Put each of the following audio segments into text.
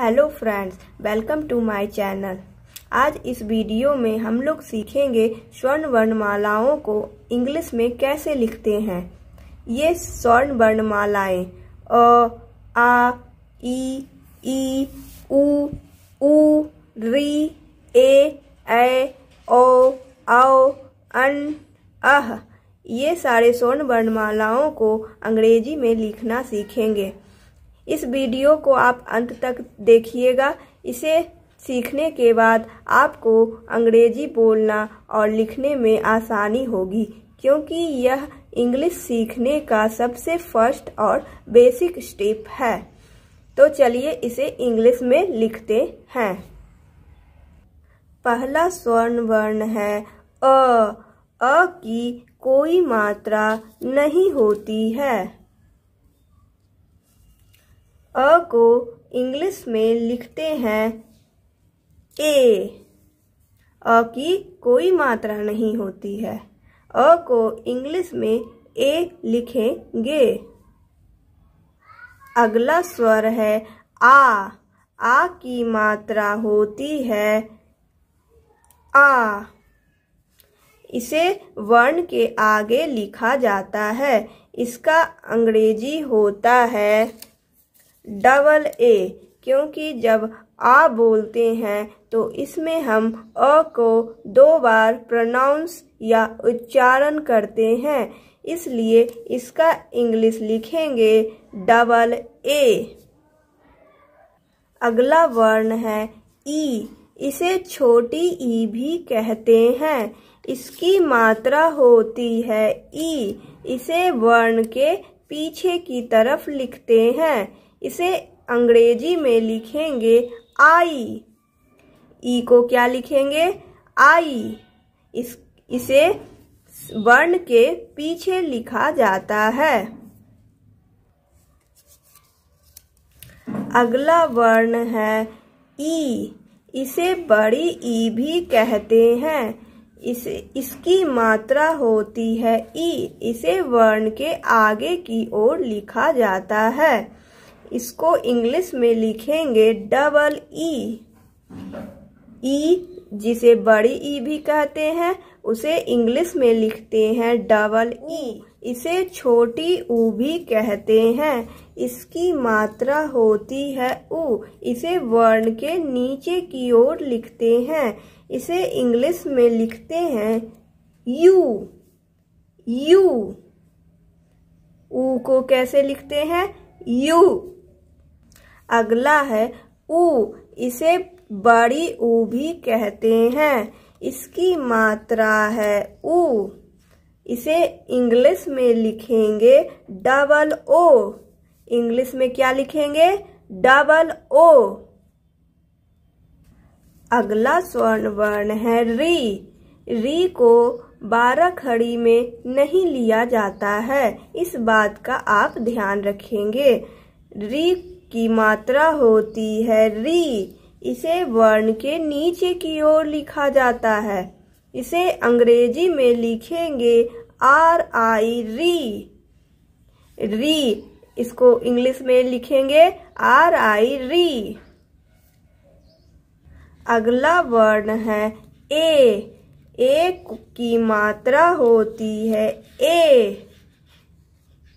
Hello friends, welcome to my channel. आज इस video में हम लोग सीखेंगे स्वर्ण वर्णमालाओं को इंग्लिश में कैसे लिखते हैं। ये स्वर्ण वर्णमालाएँ अ, आ, ई ई, उ उ, री, ए ए ओ औ, अन, अह। ये सारे स्वर्ण वर्णमालाओं को अंग्रेज़ी में लिखना सीखेंगे। इस वीडियो को आप अंत तक देखिएगा। इसे सीखने के बाद आपको अंग्रेज़ी बोलना और लिखने में आसानी होगी, क्योंकि यह इंग्लिश सीखने का सबसे फ़र्स्ट और बेसिक स्टेप है। तो चलिए इसे इंग्लिश में लिखते हैं। पहला स्वर्ण वर्ण है अ। अ की कोई मात्रा नहीं होती है। अ को इंग्लिश में लिखते हैं ए। अ की कोई मात्रा नहीं होती है। अ को इंग्लिश में ए लिखेंगे। अगला स्वर है आ। आ की मात्रा होती है आ। इसे वर्ण के आगे लिखा जाता है। इसका अंग्रेज़ी होता है डबल ए, क्योंकि जब आ बोलते हैं तो इसमें हम अ को दो बार प्रोनाउंस या उच्चारण करते हैं। इसलिए इसका इंग्लिश लिखेंगे डबल ए। अगला वर्ण है ई। इसे छोटी ई भी कहते हैं। इसकी मात्रा होती है ई। इसे वर्ण के पीछे की तरफ़ लिखते हैं। इसे अंग्रेज़ी में लिखेंगे आई। ई को क्या लिखेंगे? आई। इस, इसे वर्ण के पीछे लिखा जाता है। अगला वर्ण है ई। इसे बड़ी ई भी कहते हैं। इसे, इसकी मात्रा होती है ई। इसे वर्ण के आगे की ओर लिखा जाता है। इसको इंग्लिश में लिखेंगे डबल ई। ई, जिसे बड़ी ई भी कहते हैं, उसे इंग्लिश में लिखते हैं डबल ई। इसे छोटी ऊ भी कहते हैं। इसकी मात्रा होती है ऊ। इसे वर्ण के नीचे की ओर लिखते हैं। इसे इंग्लिश में लिखते हैं यू। यू। ऊ को कैसे लिखते हैं? यू। अगला है, ऊ, इसे बड़ी ऊ भी कहते हैं। इसकी मात्रा है ऊ। इसे इंग्लिश में लिखेंगे डबल ओ। इंग्लिश में क्या लिखेंगे? Double O. अगला स्वर्ण वर्ण है री। री को बारह खड़ी में नहीं लिया जाता है। इस बात का आप ध्यान रखेंगे। री की मात्रा होती है। री, इसे वर्ण के नीचे की ओर लिखा जाता है। इसे अंग्रेज़ी में लिखेंगे आर आई री। री, इसको इंग्लिश में लिखेंगे आर आई री। अगला वर्ण है ए। ए की मात्रा होती है ए।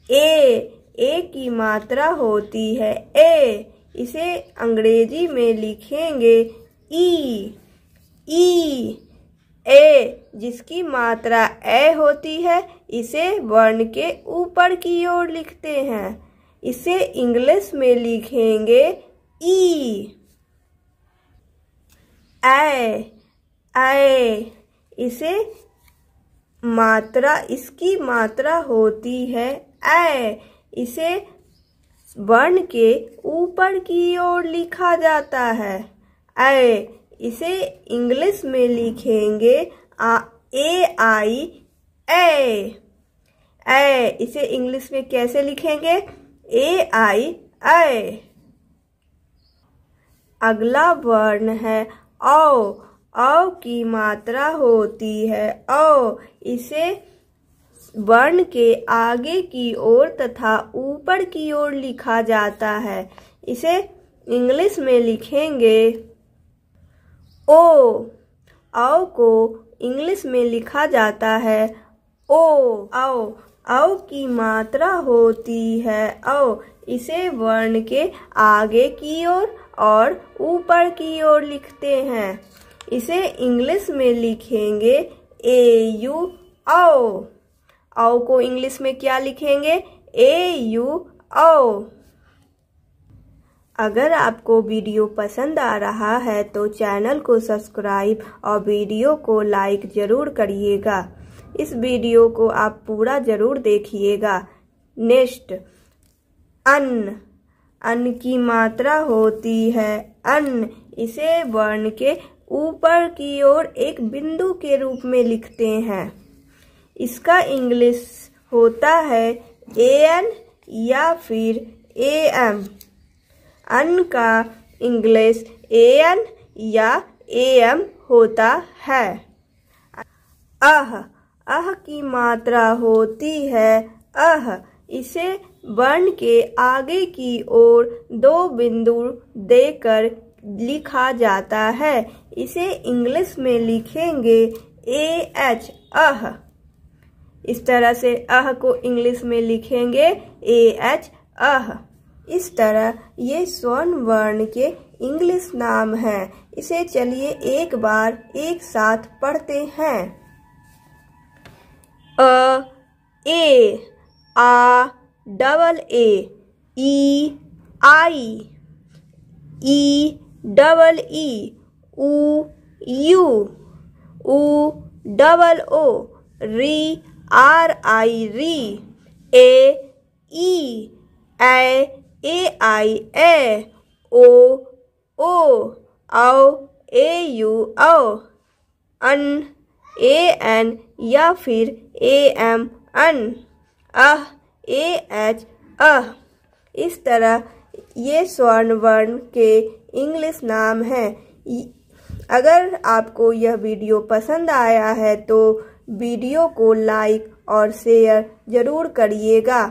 ए ए की मात्रा होती है ए इसे अंग्रेज़ी में लिखेंगे ई ई ए जिसकी मात्रा ए होती है, इसे वर्ण के ऊपर की ओर लिखते हैं। इसे इंग्लिश में लिखेंगे ई ए ए इसे मात्रा, इसकी मात्रा होती है ए इसे वर्ण के ऊपर की ओर लिखा जाता है। ए इसे इंग्लिश में लिखेंगे ए, आई ए ए इसे इंग्लिश में कैसे लिखेंगे? ए, आई ए अगला वर्ण है औ। औ की मात्रा होती है औ। इसे वर्ण के आगे की ओर तथा ऊपर की ओर लिखा जाता है। इसे इंग्लिश में लिखेंगे ओ आओ को इंग्लिश में लिखा जाता है ओ आओ औ की मात्रा होती है औ इसे वर्ण के आगे की ओर और, और ऊपर की ओर लिखते हैं। इसे इंग्लिश में लिखेंगे ए यू औ औ को इंग्लिश में क्या लिखेंगे? ए यू औ अगर आपको वीडियो पसंद आ रहा है तो चैनल को सब्सक्राइब और वीडियो को लाइक ज़रूर करिएगा। इस वीडियो को आप पूरा ज़रूर देखिएगा। नेक्स्ट अन्न अन्न की मात्रा होती है। अन्न इसे वर्ण के ऊपर की ओर एक बिंदु के रूप में लिखते हैं। इसका इंग्लिश होता है ए एन या फिर ए एम। अन का इंग्लिश ए एन या ए एम होता है। अह। अह की मात्रा होती है। अह। इसे वर्ण के आगे की ओर दो बिंदु देकर लिखा जाता है। इसे इंग्लिश में लिखेंगे ए एच। अह। इस तरह से अह को इंग्लिश में लिखेंगे ए एच अह। इस तरह ये स्वर्ण वर्ण के इंग्लिश नाम हैं। इसे चलिए एक बार एक साथ पढ़ते हैं। अ, ए, आ, double A, E, I, E, double E, उ, यू, उ, डबल ओ, री आर आई री, ए, ई ए, आई ए ओ ओ, औ, ए, यू, औ, अन, ए, एन, या फिर ए, एम, अन, अह, ए, एच, अह। इस तरह ये स्वर्ण वर्ण के इंग्लिश नाम हैं। अगर आपको यह वीडियो पसंद आया है तो वीडियो को लाइक और शेयर ज़रूर करिएगा।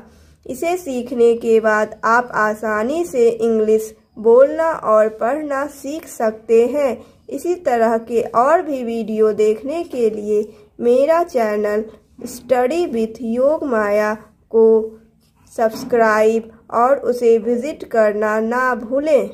इसे सीखने के बाद आप आसानी से इंग्लिश बोलना और पढ़ना सीख सकते हैं। इसी तरह के और भी वीडियो देखने के लिए मेरा चैनल स्टडी विथ योग माया को सब्सक्राइब और उसे विज़िट करना ना भूलें।